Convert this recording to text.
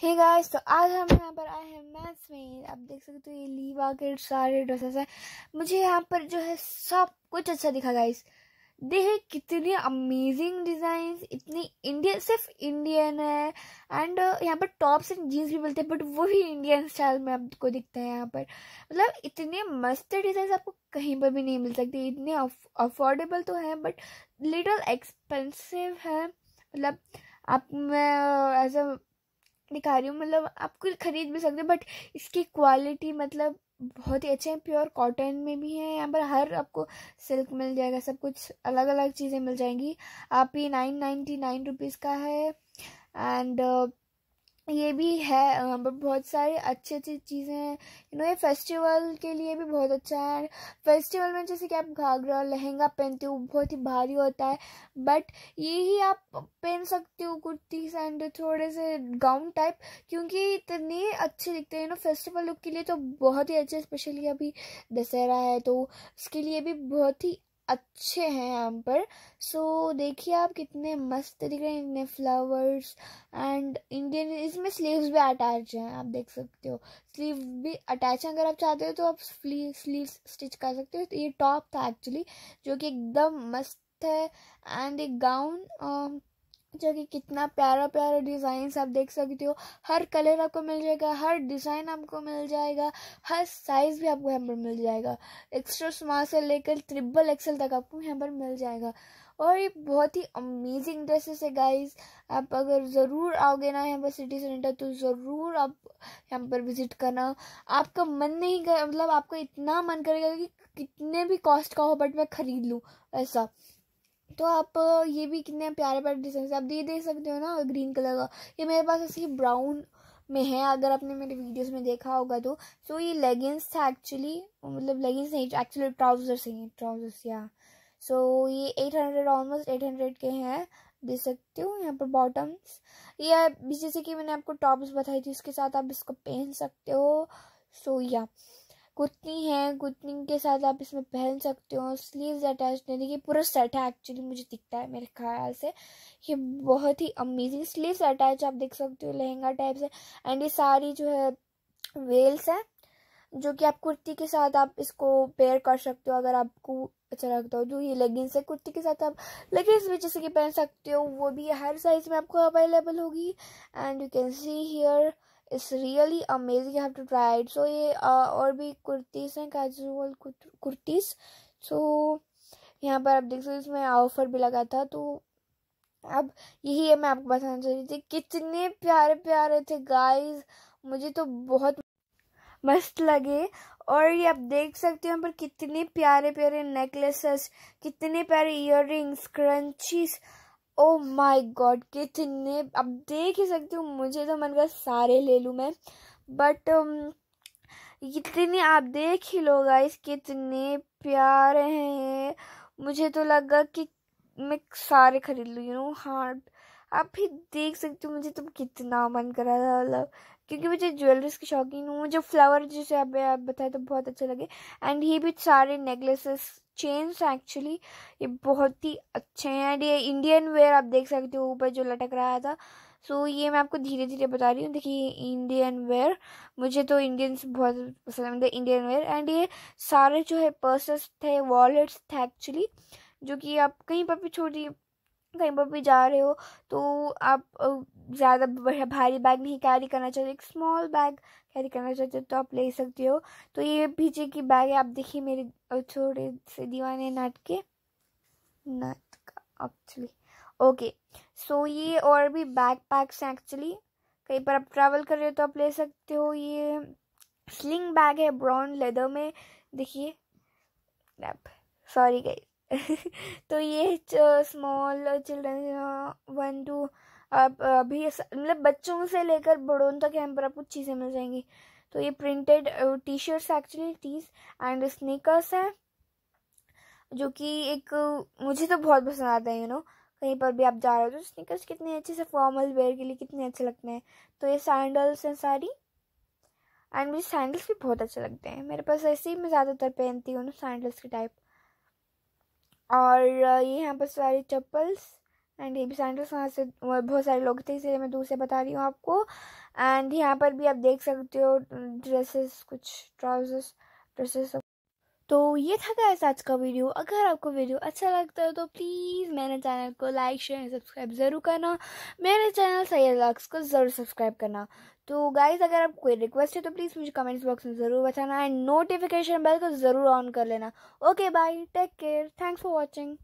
Hey guys तो आज हम यहाँ पर आए हैं मैथ्स में। आप देख सकते हो ये लीवा के सारे ड्रेसेस हैं। मुझे यहाँ पर जो है सब कुछ अच्छा दिखा गाइस देखे कितने अमेजिंग डिज़ाइन इतनी इंडियन सिर्फ़ इंडियन है। एंड यहाँ पर टॉप्स एंड जीन्स भी मिलते हैं बट वो भी इंडियन स्टाइल में आपको दिखते हैं यहाँ पर। मतलब इतने मस्त डिज़ाइन आपको कहीं पर भी नहीं मिल सकते। इतने अफोर्डेबल तो हैं बट लिटल एक्सपेंसिव है। मतलब आप, मैं एज अ दिखा रही हूँ। मतलब आप कुछ खरीद भी सकते हो बट इसकी क्वालिटी मतलब बहुत ही अच्छे हैं। प्योर कॉटन में भी हैं, यहाँ पर हर आपको सिल्क मिल जाएगा, सब कुछ अलग अलग चीज़ें मिल जाएँगी। आप ये नाइन नाइन्टी नाइन रुपीज़ का है एंड ये भी है पर बहुत सारी अच्छी अच्छी चीज़ें हैं। यू नो ये फेस्टिवल के लिए भी बहुत अच्छा है। फेस्टिवल में जैसे कि आप घाघरा, लहंगा पहनते हो, बहुत ही भारी होता है। बट ये ही आप पहन सकते हो कुर्ती एंड थोड़े से गाउन टाइप क्योंकि इतने अच्छे दिखते हैं। यू नो फेस्टिवल लुक के लिए तो बहुत ही अच्छे स्पेशली अभी दशहरा है तो उसके लिए भी बहुत ही अच्छे हैं यहाँ पर। सो so, देखिए आप कितने मस्त दिख रहे हैं इतने फ्लावर्स एंड इंडियन इसमें स्लीव्स भी अटैच हैं आप देख सकते हो। स्लीव भी अटैच हैं अगर आप चाहते हो तो आप स्लीव स्टिच कर सकते हो। तो ये टॉप था एक्चुअली जो कि एकदम मस्त है एंड एक गाउन जो कि कितना प्यारा प्यारा डिज़ाइन आप देख सकते हो। हर कलर आपको मिल जाएगा, हर डिज़ाइन आपको मिल जाएगा, हर साइज़ भी आपको यहाँ पर मिल जाएगा। एक्स्ट्रा स्मॉल से लेकर ट्रिपल एक्सल तक आपको यहाँ पर मिल जाएगा। और ये बहुत ही अमेजिंग ड्रेसेस है गाइस आप अगर ज़रूर आओगे ना यहाँ पर सिटी सेंटर तो ज़रूर आप यहाँ पर विज़िट करना। आपका मन नहीं मतलब आपका इतना मन करेगा कि कितने भी कॉस्ट का हो बट मैं ख़रीद लूँ, ऐसा। तो आप ये भी कितने प्यारे प्यारे डिज़ाइन आप ये देख सकते हो ना ग्रीन कलर का। ये मेरे पास ऐसे ब्राउन में है अगर आपने मेरे वीडियोस में देखा होगा तो। सो ये लेगिंग्स था एक्चुअली मतलब लेगिंग्स नहीं एक्चुअली ट्राउजर्स हैं ट्राउजर्स या सो ये eight hundred almost eight hundred के हैं। देख सकते हो यहाँ पर बॉटम्स ये जैसे कि मैंने आपको टॉप्स बताई थी उसके साथ आप इसको पहन सकते हो। सो so, या कुर्ती है कुर्ती के साथ आप इसमें पहन सकते हो स्लीव्स अटैच नहीं, देखिए पूरा सेट है एक्चुअली मुझे दिखता है मेरे ख्याल से। ये बहुत ही अमेजिंग स्लीव्स अटैच आप देख सकते हो, लहंगा टाइप से एंड ये सारी जो है वेल्स है, जो कि आप कुर्ती के साथ आप इसको पेयर कर सकते हो, अगर आपको अच्छा लगता हो। जो ये लेगिंग्स है, कुर्ती के साथ आप लेगिंग्स भी जैसे कि पहन सकते हो, वो भी हर साइज़ में आपको अवेलेबल होगी। And you can see here it's really amazing have to try it so ये और भी कुर्तीस हैं कैजुअल कुर्तीस। सो यहाँ पर आप देख सकते इसमें ऑफ़र भी लगा था। तो अब यही है, मैं आपको बताना चाह रही थी कितने प्यारे प्यारे थे। गाइस मुझे तो बहुत मस्त लगे। और ये आप देख सकते हो, यहाँ पर कितने प्यारे प्यारे नेकलेसेस कितने प्यारे earrings scrunchies oh my god कितने अब देख ही सकती हूँ मुझे तो मन कर सारे ले लूँ मैं। बट um, इतने आप देख ही लो गाइस कितने प्यारे हैं। मुझे तो लगा कि मैं सारे खरीद लूँ यू नो हार्ड। आप भी देख सकते हो मुझे तुम कितना मन करा था मतलब क्योंकि मुझे ज्वेलरीज की शौकीन हूँ मुझे फ्लावर जैसे आप, बताए तो बहुत अच्छे लगे। एंड ये भी सारे नेकलेसेस चेन्स एक्चुअली ये बहुत ही अच्छे हैं। एंड ये इंडियन वेयर आप देख सकते हो ऊपर जो लटक रहा था। सो so, ये मैं आपको धीरे धीरे बता रही हूँ। देखिए इंडियन वेयर मुझे तो इंडियंस बहुत पसंद है मतलब इंडियन वेयर एंड ये सारे जो है पर्सेस थे वॉलेट्स थे एक्चुअली जो कि आप कहीं पर भी छोटी कहीं पर भी जा रहे हो तो आप ज़्यादा भारी बैग नहीं कैरी करना चाहते, एक स्मॉल बैग कैरी करना चाहते हो तो आप ले सकते हो। तो ये पीछे की बैग है, आप देखिए मेरे थोड़े से दीवाने नट के, नट का एक्चुअली ओके सो ये और भी बैग पैक्स हैं एक्चुअली कहीं पर आप ट्रैवल कर रहे हो तो आप ले सकते हो, ये स्लिंग बैग है ब्राउन लेदर में, देखिए सॉरी गई तो ये स्मॉल चिल्ड्रन वन टू अब, अभी मतलब बच्चों से लेकर बड़ों तक यहाँ पर आपको चीज़ें मिल जाएँगी। तो ये printed T shirts actually tees and sneakers हैं, जो कि एक, मुझे तो बहुत पसंद आता है यू नो कहीं पर भी आप जा रहे हो तो स्नीकर्स कितने अच्छे से फॉर्मल वेयर के लिए कितने अच्छे लगते हैं। तो ये सैंडल्स हैं सारी एंड मुझे सैंडल्स भी बहुत अच्छे लगते हैं। मेरे पास ऐसे ही मैं ज़्यादातर पहनती हूँ ना सैंडल्स के टाइप और ये यहाँ पर सारी चप्पल्स। एंड ये भी सैंडल्स, वहाँ से बहुत सारे लोग थे, इसलिए मैं दूर से बता रही हूँ आपको। एंड यहाँ पर भी आप देख सकते हो, ड्रेसेस, कुछ ट्राउजर्स, ड्रेसेस तो ये था क्या आज का वीडियो अगर आपको वीडियो अच्छा लगता है तो प्लीज़ मेरे चैनल को लाइक शेयर सब्सक्राइब ज़रूर करना। मेरे चैनल सैयद लक्स को ज़रूर सब्सक्राइब करना। तो गाइज़ अगर आपको कोई रिक्वेस्ट है तो प्लीज़ मुझे कमेंट्स बॉक्स में ज़रूर बताना एंड नोटिफिकेशन बेल को ज़रूर ऑन कर लेना। Okay bye take care thanks for watching